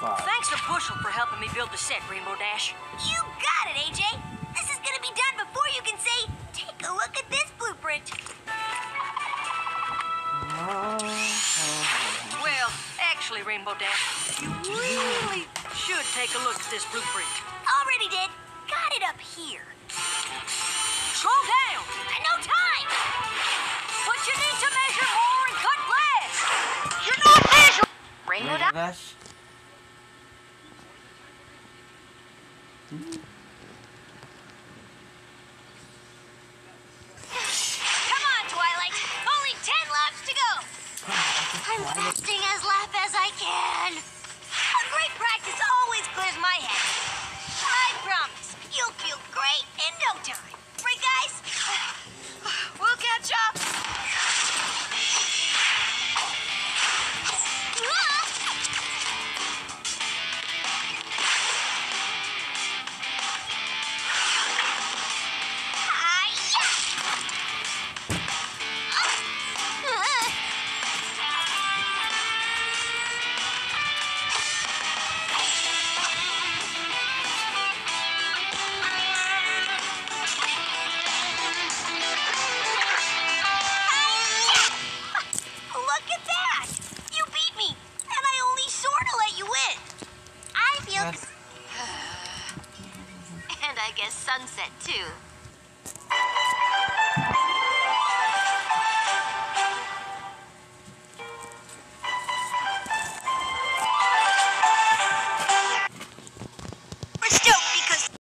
five. Thanks to bushel for helping me build the set, Rainbow Dash. You got it, AJ. This is gonna be done before you can say, take a look at this blueprint. Well, actually, Rainbow Dash, you really should take a look at this blueprint. Already did. Got it up here. Slow down! No time! But you need to measure more and cut less! You're not measuring! Rainbow Rainbow Dash. Come on, Twilight. Only ten laps to go. I'm fasting as lap as I can. Vegas sunset too.